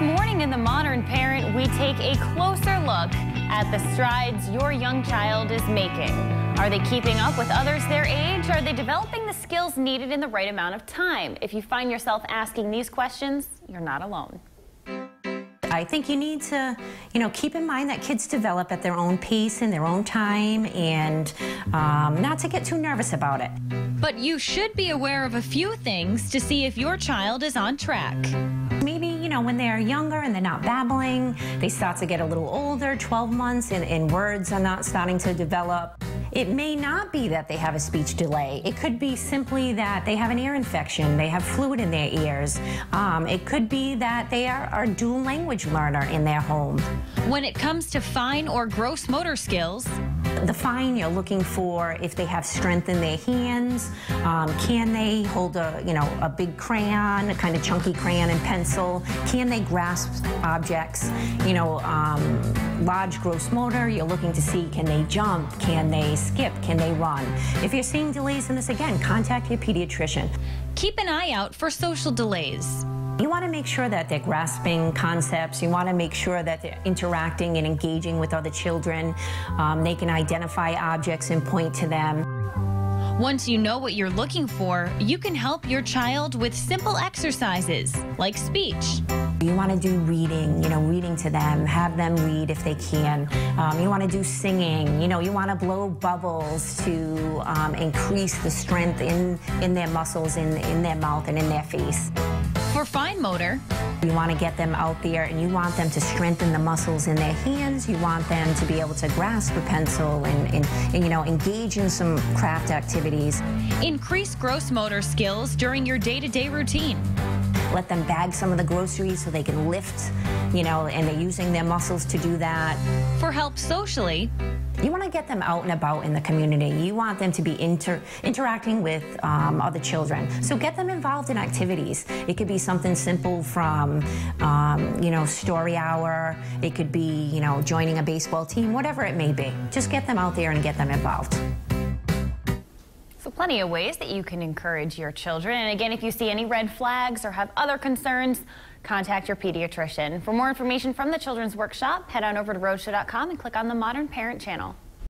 morning in The Modern Parent, we take a closer look at the strides your young child is making. Are they keeping up with others their age? Are they developing the skills needed in the right amount of time? If you find yourself asking these questions, you're not alone. I think you need to, you know, keep in mind that kids develop at their own pace and their own time and um, not to get too nervous about it. But you should be aware of a few things to see if your child is on track. Know, when they're younger and they're not babbling, they start to get a little older, 12 months, and, and words are not starting to develop. It may not be that they have a speech delay. It could be simply that they have an ear infection, they have fluid in their ears. Um, it could be that they are, are a dual language learner in their home. When it comes to fine or gross motor skills, the fine you're looking for if they have strength in their hands. Um, can they hold a you know a big crayon, a kind of chunky crayon and pencil? Can they grasp objects? You know, um, large gross motor. You're looking to see can they jump? Can they skip? Can they run? If you're seeing delays in this again, contact your pediatrician. Keep an eye out for social delays. You want to make sure that they're grasping concepts. You want to make sure that they're interacting and engaging with other children. Um, they can identify objects and point to them. Once you know what you're looking for, you can help your child with simple exercises like speech. You want to do reading, you know, reading to them, have them read if they can. Um, you want to do singing, you know, you want to blow bubbles to um, increase the strength in, in their muscles, in, in their mouth, and in their face. For fine motor, you want to get them out there and you want them to strengthen the muscles in their hands. You want them to be able to grasp a pencil and, and, and you know, engage in some craft activities. Increase gross motor skills during your day-to-day -day routine. Let them bag some of the groceries so they can lift, you know, and they're using their muscles to do that. For help socially, you want to get them out and about in the community. You want them to be inter interacting with um, other children. So get them involved in activities. It could be something simple from, um, you know, story hour. It could be, you know, joining a baseball team, whatever it may be. Just get them out there and get them involved. Plenty of ways that you can encourage your children. And again, if you see any red flags or have other concerns, contact your pediatrician. For more information from the Children's Workshop, head on over to rhodeshow.com and click on the Modern Parent channel.